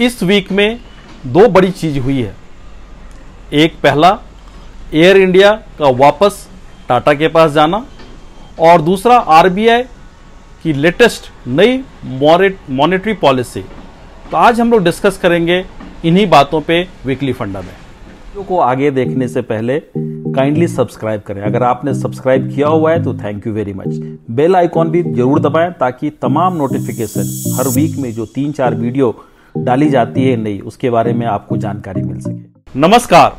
इस वीक में दो बड़ी चीज़ हुई है। एक, पहला एयर इंडिया का वापस टाटा के पास जाना और दूसरा आरबीआई की लेटेस्ट नई मॉनेटरी पॉलिसी तो आज हम लोग डिस्कस करेंगे इन्हीं बातों पे वीकली फंडा में। वीडियो को आगे देखने से पहले काइंडली सब्सक्राइब करें। अगर आपने सब्सक्राइब किया हुआ है तो thank you very much bell icon भी ज़रूर दबाएँ ताकि तमाम नोटिफिकेशन हर वीक में जो तीन चार वीडियो डाली जाती है नई उसके बारे में आपको जानकारी मिल सके। नमस्कार।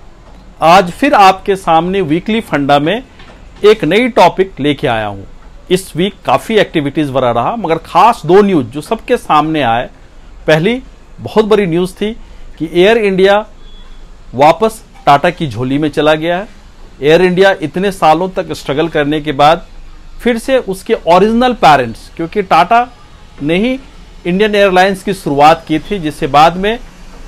आज फिर आपके सामने वीकली फंडा में एक नई टॉपिक लेके आया हूँ। इस वीक काफ़ी एक्टिविटीज़ भरा रहा, मगर खास दो न्यूज़ जो सबके सामने आए। पहली, बहुत बड़ी न्यूज़ थी कि एयर इंडिया वापस टाटा की झोली में चला गया है। एयर इंडिया इतने सालों तक स्ट्रगल करने के बाद फिर से उसके ओरिजिनल पेरेंट्स क्योंकि टाटा ने ही इंडियन एयरलाइंस की शुरुआत की थी, जिसे बाद में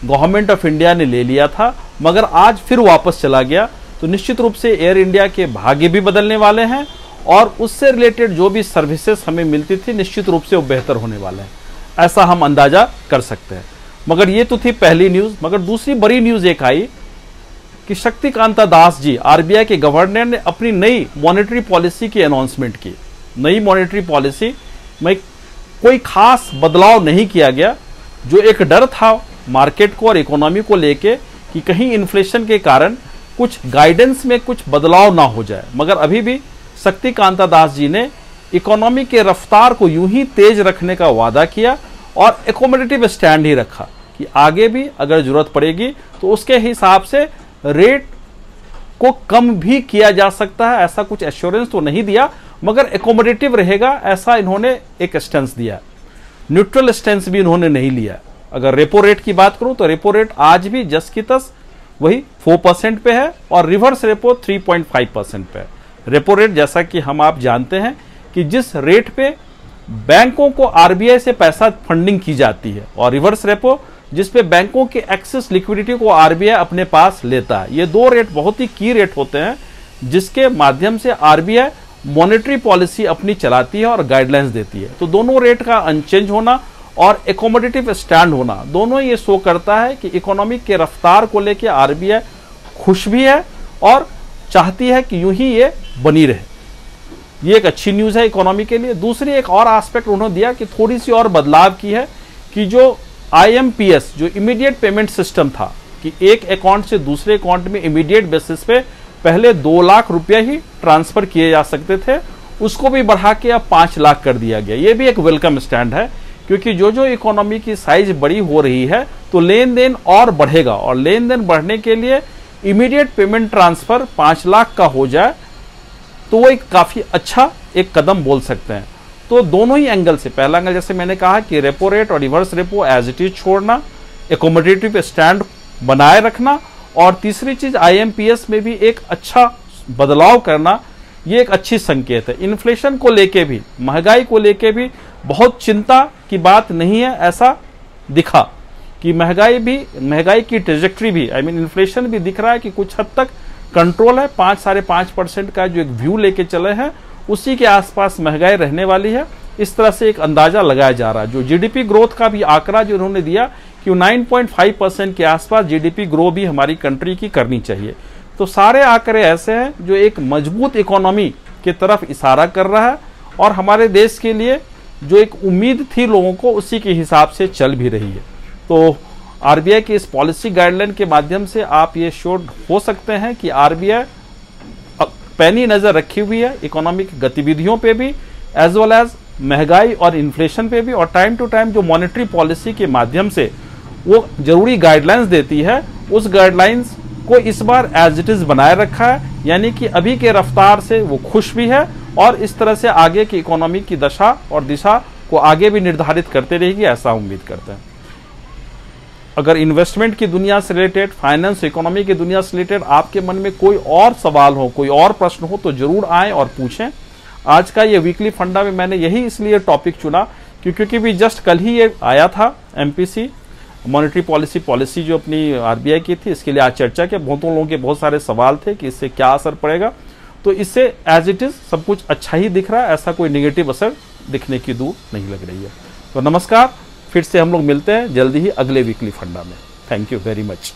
गवर्नमेंट ऑफ़ इंडिया ने ले लिया था, मगर आज फिर वापस चला गया। तो निश्चित रूप से एयर इंडिया के भाग्य भी बदलने वाले हैं, और उससे रिलेटेड जो भी सर्विसेज़ हमें मिलती थी, निश्चित रूप से वो बेहतर होने वाले हैं। ऐसा हम अंदाज़ा कर सकते हैं। मगर ये तो थी पहली न्यूज़ मगर दूसरी बड़ी न्यूज़ एक आई कि शक्तिकांता दास जी आरबीआई के गवर्नर ने अपनी नई मॉनेटरी पॉलिसी की अनाउंसमेंट की। नई मॉनेटरी पॉलिसी में कोई खास बदलाव नहीं किया गया, जो एक डर था मार्केट को और इकोनॉमी को लेके कि कहीं इन्फ्लेशन के कारण कुछ गाइडेंस में कुछ बदलाव ना हो जाए। मगर अभी भी शक्तिकांता दास जी ने इकोनॉमी के रफ्तार को यूँ ही तेज रखने का वादा किया और एकोमोडेटिव स्टैंड ही रखा कि आगे भी अगर ज़रूरत पड़ेगी तो उसके हिसाब से रेट को कम भी किया जा सकता है। ऐसा कुछ एश्योरेंस तो नहीं दिया मगर एकोमोडेटिव रहेगा, ऐसा इन्होंने एक स्टेंस दिया। न्यूट्रल स्टेंस भी इन्होंने नहीं लिया। अगर रेपो रेट की बात करूँ तो रेपो रेट आज भी जस की तस वही 4 परसेंट पे है और रिवर्स रेपो 3.5 परसेंट पे है। रेपो रेट जैसा कि हम आप जानते हैं कि जिस रेट पे बैंकों को आरबीआई से पैसा फंडिंग की जाती है और रिवर्स रेपो जिस पे बैंकों के एक्सेस लिक्विडिटी को आरबीआई अपने पास लेता है, ये दो रेट बहुत ही की रेट होते हैं जिसके माध्यम से आरबीआई मॉनेटरी पॉलिसी अपनी चलाती है और गाइडलाइंस देती है। तो दोनों रेट का अनचेंज होना और एकोमोडेटिव स्टैंड होना, दोनों ये शो करता है कि इकोनॉमिक के रफ्तार को लेकर आरबीआई खुश भी है और चाहती है कि यूँ ही ये बनी रहे। ये एक अच्छी न्यूज़ है इकोनॉमी के लिए। दूसरी एक और एस्पेक्ट उन्होंने दिया कि थोड़ी सी और बदलाव की है कि जो आईएमपीएस जो इमीडिएट पेमेंट सिस्टम था, कि एक अकाउंट से दूसरे अकाउंट में इमीडिएट बेसिस पे पहले दो लाख रुपया ही ट्रांसफ़र किए जा सकते थे, उसको भी बढ़ा के अब पाँच लाख कर दिया गया। ये भी एक वेलकम स्टैंड है, क्योंकि जो जो इकोनॉमी की साइज़ बड़ी हो रही है तो लेन देन और बढ़ेगा, और लेन देन बढ़ने के लिए इमीडिएट पेमेंट ट्रांसफ़र पाँच लाख का हो जाए तो वो एक काफ़ी अच्छा एक कदम बोल सकते हैं। तो दोनों ही एंगल से, पहला एंगल जैसे मैंने कहा कि रेपो रेट और reverse repo as it is छोड़ना एकोमोडेटिव स्टैंड बनाए रखना और तीसरी चीज़ आईएमपीएस में भी एक अच्छा बदलाव करना, ये एक अच्छी संकेत है। इन्फ्लेशन को लेके भी, महँगाई को लेके भी बहुत चिंता की बात नहीं है, ऐसा दिखा कि महँगाई भी, महँगाई की ट्रेजेक्ट्री भी आई मीन इन्फ्लेशन भी दिख रहा है कि कुछ हद तक कंट्रोल है। पाँच, साढ़े पाँच परसेंट का जो एक व्यू लेके चले हैं, उसी के आसपास महँगाई रहने वाली है। इस तरह से एक अंदाज़ा लगाया जा रहा है। जो जीडीपी ग्रोथ का भी आंकड़ा जो उन्होंने दिया कि 9.5 परसेंट के आसपास जीडीपी ग्रो भी हमारी कंट्री की करनी चाहिए। तो सारे आंकड़े ऐसे हैं जो एक मज़बूत इकोनॉमी की तरफ़ इशारा कर रहा है और हमारे देश के लिए जो एक उम्मीद थी लोगों को, उसी के हिसाब से चल भी रही है। तो आरबीआई की इस पॉलिसी गाइडलाइन के माध्यम से आप ये श्योर हो सकते हैं कि आरबीआई पैनी नज़र रखी हुई है इकोनॉमिक गतिविधियों पे भी एज वेल एज महँगाई और इन्फ्लेशन पे भी और टाइम टू टाइम जो मॉनेटरी पॉलिसी के माध्यम से वो ज़रूरी गाइडलाइंस देती है, उस गाइडलाइंस को इस बार एज इट इज़ बनाए रखा है, यानी कि अभी के रफ्तार से वो खुश भी है और इस तरह से आगे की इकोनॉमी की दशा और दिशा को आगे भी निर्धारित करते रहेगी, ऐसा उम्मीद करते हैं। अगर इन्वेस्टमेंट की दुनिया से रिलेटेड फाइनेंस इकोनॉमी की दुनिया से रिलेटेड आपके मन में कोई और सवाल हो, कोई और प्रश्न हो तो ज़रूर आए और पूछें। आज का ये वीकली फंडा में मैंने यही इसलिए टॉपिक चुना, क्योंकि भी जस्ट कल ही ये आया था एमपीसी मॉनेटरी पॉलिसी पॉलिसी जो अपनी आरबीआई की थी, इसके लिए आज चर्चा के। बहुतों लोगों के बहुत सारे सवाल थे कि इससे क्या असर पड़ेगा। तो इससे एज इट इज़ सब कुछ अच्छा ही दिख रहा है, ऐसा कोई निगेटिव असर दिखने की दूर नहीं लग रही है। तो नमस्कार, फिर से हम लोग मिलते हैं जल्दी ही अगले वीकली फंडा में। Thank you very much